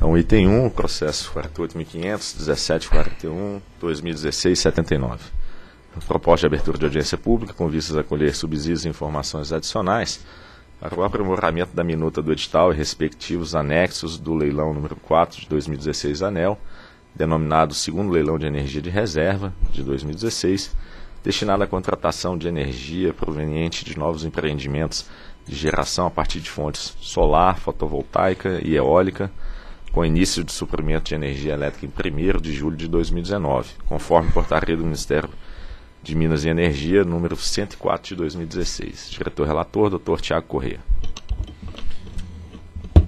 Então, item 1, processo 48.500, 1741, 2016, 79. Proposta de abertura de audiência pública com vistas a colher subsídios e informações adicionais para o aprimoramento da minuta do edital e respectivos anexos do leilão número 4 de 2016 ANEL, denominado segundo leilão de energia de reserva de 2016, destinado à contratação de energia proveniente de novos empreendimentos de geração a partir de fontes solar, fotovoltaica e eólica, com início de suprimento de energia elétrica em 1 de julho de 2019, conforme portaria do Ministério de Minas e Energia, número 104 de 2016. Diretor-relator, Dr. Tiago Corrêa.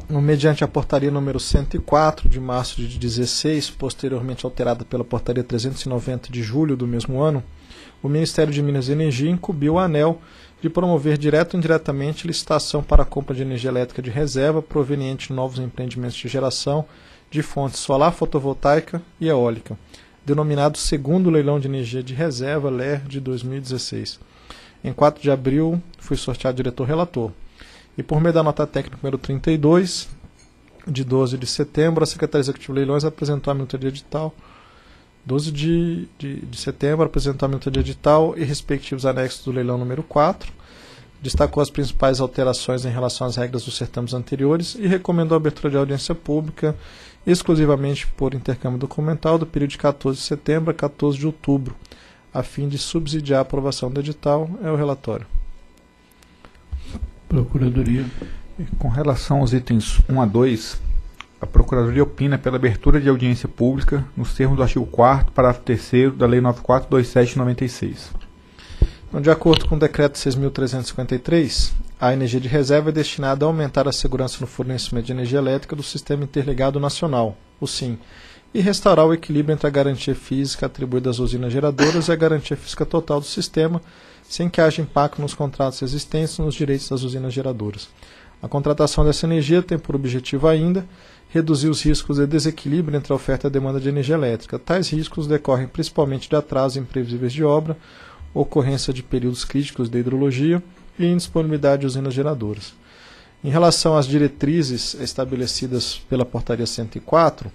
Mediante a portaria número 104 de março de 2016, posteriormente alterada pela portaria 390 de julho do mesmo ano, o Ministério de Minas e Energia incumbiu a ANEL de promover direto ou indiretamente licitação para a compra de energia elétrica de reserva proveniente de novos empreendimentos de geração de fontes solar, fotovoltaica e eólica, denominado segundo leilão de energia de reserva LER de 2016. Em 4 de abril, fui sorteado diretor-relator. E por meio da nota técnica número 32, de 12 de setembro, a Secretaria Executiva de Leilões apresentou a minuta de edital. 12 de, de, de setembro, apresentou a minuta de edital e respectivos anexos do leilão número 4. Destacou as principais alterações em relação às regras dos certames anteriores e recomendou a abertura de audiência pública exclusivamente por intercâmbio documental do período de 14 de setembro a 14 de outubro, a fim de subsidiar a aprovação do edital. É o relatório. Procuradoria. Com relação aos itens 1 a 2, a Procuradoria opina pela abertura de audiência pública nos termos do artigo 4 parágrafo 3 da Lei 9427/96. Então, de acordo com o Decreto 6.353, a energia de reserva é destinada a aumentar a segurança no fornecimento de energia elétrica do Sistema Interligado Nacional, o SIM, e restaurar o equilíbrio entre a garantia física atribuída às usinas geradoras e a garantia física total do sistema, sem que haja impacto nos contratos existentes nos direitos das usinas geradoras. A contratação dessa energia tem por objetivo ainda reduzir os riscos de desequilíbrio entre a oferta e a demanda de energia elétrica. Tais riscos decorrem principalmente de atrasos imprevisíveis de obra, ocorrência de períodos críticos de hidrologia e indisponibilidade de usinas geradoras. Em relação às diretrizes estabelecidas pela Portaria 104,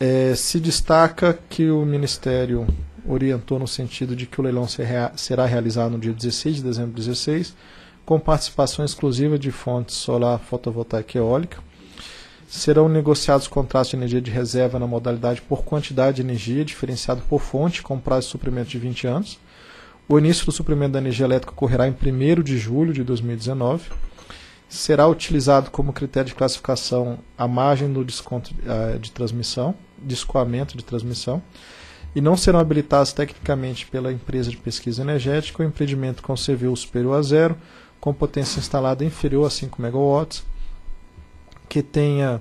é, se destaca que o Ministério orientou no sentido de que o leilão será realizado no dia 16 de dezembro de 2016, com participação exclusiva de fontes solar, fotovoltaica e eólica. Serão negociados contratos de energia de reserva na modalidade por quantidade de energia, diferenciado por fonte, com prazo de suprimento de 20 anos. O início do suprimento da energia elétrica ocorrerá em 1 de julho de 2019. Será utilizado como critério de classificação a margem do desconto uh, de transmissão, de escoamento de transmissão, e não serão habilitados tecnicamente pela empresa de pesquisa energética o empreendimento com CVU superior a zero, com potência instalada inferior a 5 MW, que tenha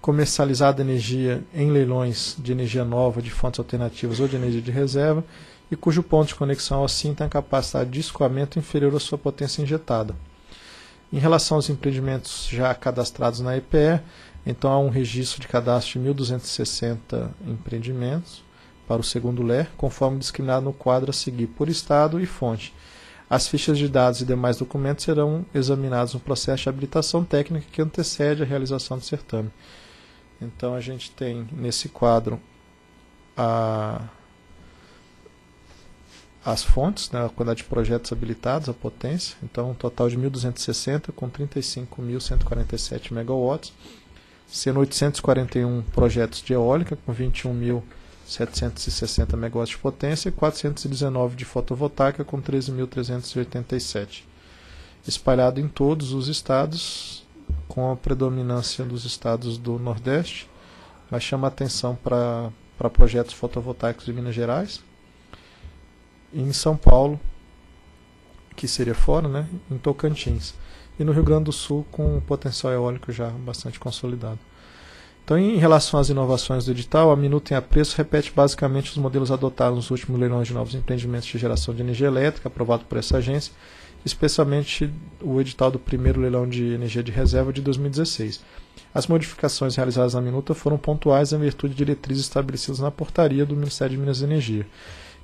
comercializado energia em leilões de energia nova, de fontes alternativas ou de energia de reserva e cujo ponto de conexão assim tem capacidade de escoamento inferior à sua potência injetada. Em relação aos empreendimentos já cadastrados na EPE, então há um registro de cadastro de 1.260 empreendimentos para o segundo LER, conforme discriminado no quadro a seguir por estado e fonte. As fichas de dados e demais documentos serão examinados no processo de habilitação técnica que antecede a realização do certame. Então a gente tem nesse quadro a as fontes, né, a quantidade de projetos habilitados, a potência, então um total de 1.260 com 35.147 megawatts, sendo 841 projetos de eólica com 21.760 megawatts de potência e 419 de fotovoltaica com 13.387, espalhado em todos os estados, com a predominância dos estados do Nordeste, mas chama atenção para projetos fotovoltaicos de Minas Gerais, em São Paulo, que seria fora, né, em Tocantins, e no Rio Grande do Sul com potencial eólico já bastante consolidado. Então, em relação às inovações do edital, a Minuto em Apreço repete basicamente os modelos adotados nos últimos leilões de novos empreendimentos de geração de energia elétrica, aprovado por essa agência, especialmente o edital do primeiro leilão de energia de reserva de 2016. As modificações realizadas na minuta foram pontuais em virtude de diretrizes estabelecidas na portaria do Ministério de Minas e Energia.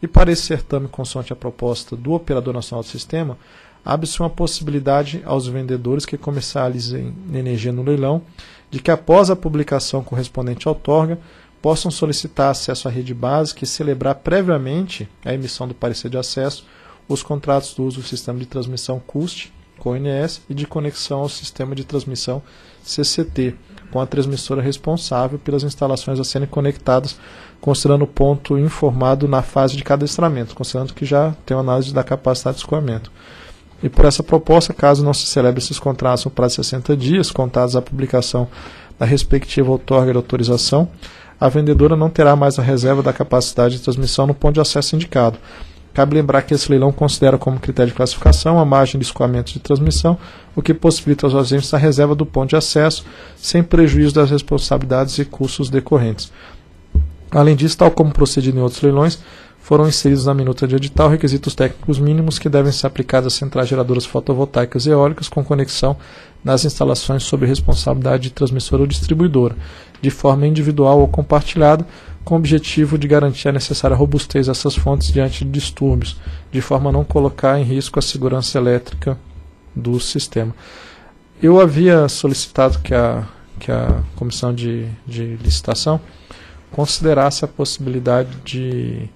E para esse certame consoante a proposta do Operador Nacional do Sistema, abre-se uma possibilidade aos vendedores que comercializem energia no leilão de que após a publicação correspondente à outorga possam solicitar acesso à rede básica e celebrar previamente a emissão do parecer de acesso os contratos do uso do sistema de transmissão CUST, com ONS, e de conexão ao sistema de transmissão CCT, com a transmissora responsável pelas instalações a serem conectadas, considerando o ponto informado na fase de cadastramento, considerando que já tem uma análise da capacidade de escoamento. E por essa proposta, caso não se celebre esses contratos no prazo de 60 dias, contados a publicação da respectiva outorga de autorização, a vendedora não terá mais a reserva da capacidade de transmissão no ponto de acesso indicado. Cabe lembrar que esse leilão considera como critério de classificação a margem de escoamento de transmissão, o que possibilita aos agentes a reserva do ponto de acesso, sem prejuízo das responsabilidades e custos decorrentes. Além disso, tal como procedido em outros leilões, foram inseridos na minuta de edital requisitos técnicos mínimos que devem ser aplicados às centrais geradoras fotovoltaicas e eólicas com conexão nas instalações sob responsabilidade de transmissora ou distribuidora, de forma individual ou compartilhada, com o objetivo de garantir a necessária robustez dessas fontes diante de distúrbios, de forma a não colocar em risco a segurança elétrica do sistema. Eu havia solicitado que a, que a comissão de, de licitação considerasse a possibilidade de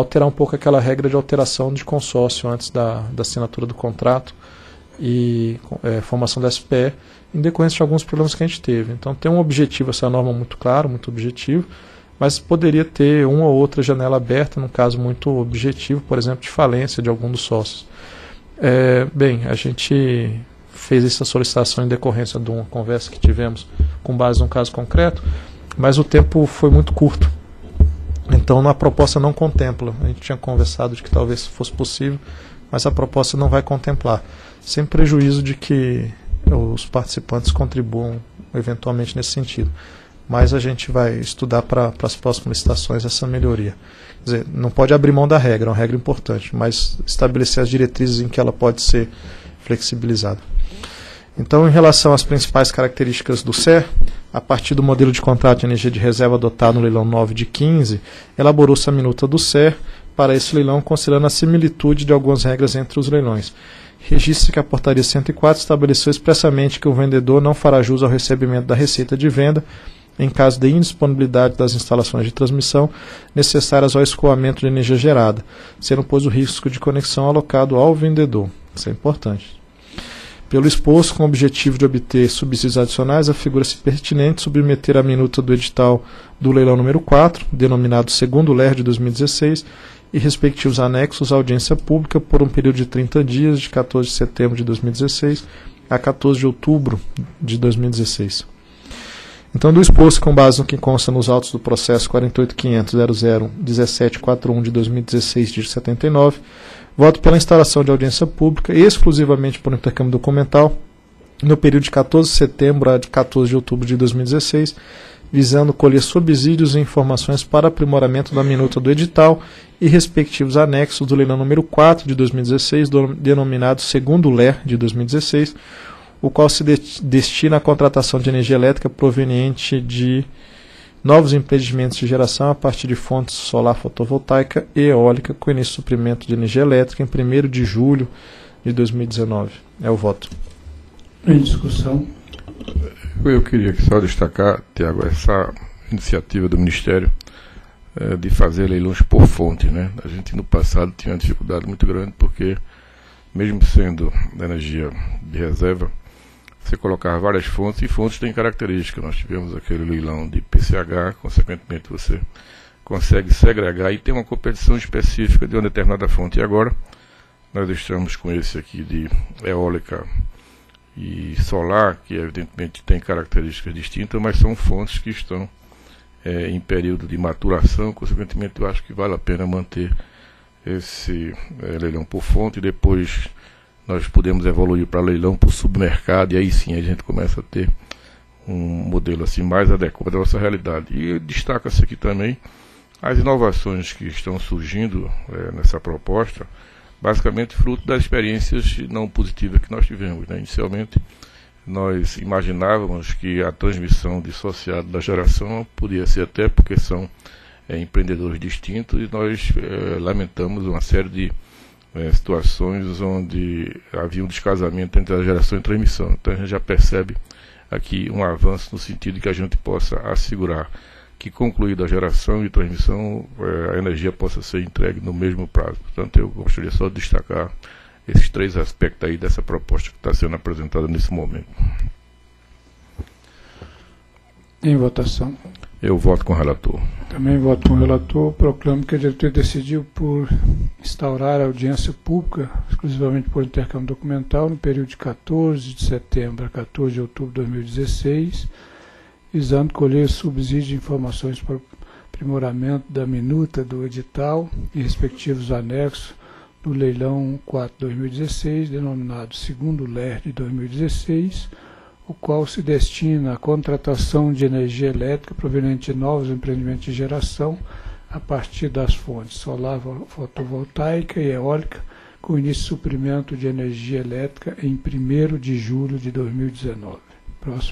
alterar um pouco aquela regra de alteração de consórcio antes da, da assinatura do contrato e é, formação da SPE, em decorrência de alguns problemas que a gente teve. Então tem um objetivo, essa norma muito claro, muito objetivo, mas poderia ter uma ou outra janela aberta, num caso muito objetivo, por exemplo, de falência de algum dos sócios. É, bem, a gente fez essa solicitação em decorrência de uma conversa que tivemos com base num caso concreto, mas o tempo foi muito curto então a proposta não contempla. A gente tinha conversado de que talvez fosse possível, mas a proposta não vai contemplar, sem prejuízo de que os participantes contribuam eventualmente nesse sentido. Mas a gente vai estudar para as próximas licitações essa melhoria. Quer dizer, não pode abrir mão da regra, é uma regra importante, mas estabelecer as diretrizes em que ela pode ser flexibilizada. Então, em relação às principais características do CER, a partir do modelo de contrato de energia de reserva adotado no leilão 9 de 15, elaborou-se a minuta do CER para esse leilão, considerando a similitude de algumas regras entre os leilões. Registre que a portaria 104 estabeleceu expressamente que o vendedor não fará jus ao recebimento da receita de venda em caso de indisponibilidade das instalações de transmissão necessárias ao escoamento de energia gerada, sendo pois o risco de conexão alocado ao vendedor. Isso é importante. Pelo exposto, com o objetivo de obter subsídios adicionais, afigura-se pertinente submeter a minuta do edital do leilão número 4, denominado segundo LER de 2016, e respectivos anexos à audiência pública por um período de 30 dias, de 14 de setembro de 2016 a 14 de outubro de 2016. Então, do exposto com base no que consta nos autos do processo 48500001741 de 2016, de 79, Voto pela instalação de audiência pública exclusivamente por intercâmbio documental no período de 14 de setembro a 14 de outubro de 2016, visando colher subsídios e informações para aprimoramento da minuta do edital e respectivos anexos do leilão número 4 de 2016, denominado segundo LER de 2016, o qual se destina à contratação de energia elétrica proveniente de novos empreendimentos de geração a partir de fontes solar fotovoltaica e eólica com início de suprimento de energia elétrica em 1 de julho de 2019. É o voto. Em discussão. Eu queria só destacar, Tiago, essa iniciativa do Ministério é, de fazer leilões por fonte. Né? A gente no passado tinha uma dificuldade muito grande porque, mesmo sendo energia de reserva, você colocar várias fontes e fontes têm características. Nós tivemos aquele leilão de PCH, consequentemente você consegue segregar e tem uma competição específica de uma determinada fonte. E agora nós estamos com esse aqui de eólica e solar, que evidentemente tem características distintas, mas são fontes que estão é, em período de maturação, consequentemente eu acho que vale a pena manter esse é, leilão por fonte e depois nós podemos evoluir para leilão por submercado e aí sim a gente começa a ter um modelo assim mais adequado à nossa realidade. E destaca-se aqui também as inovações que estão surgindo é, nessa proposta, basicamente fruto das experiências não positivas que nós tivemos. Né? Inicialmente, nós imaginávamos que a transmissão dissociada da geração podia ser até porque são é, empreendedores distintos e nós é, lamentamos uma série de é, situações onde havia um descasamento entre a geração e a transmissão. Então a gente já percebe aqui um avanço no sentido de que a gente possa assegurar que concluída a geração e transmissão, é, a energia possa ser entregue no mesmo prazo. Portanto, eu gostaria só de destacar esses três aspectos aí dessa proposta que está sendo apresentada nesse momento. Em votação. Eu voto com o relator. Também voto com o relator. Proclamo que a diretoria decidiu por instaurar a audiência pública, exclusivamente por intercâmbio documental, no período de 14 de setembro a 14 de outubro de 2016, visando colher subsídio de informações para aprimoramento da minuta do edital e respectivos anexos do leilão 4-2016, denominado segundo LER de 2016, o qual se destina à contratação de energia elétrica proveniente de novos empreendimentos de geração a partir das fontes solar, fotovoltaica e eólica, com início de suprimento de energia elétrica em 1 de julho de 2019. Próximo.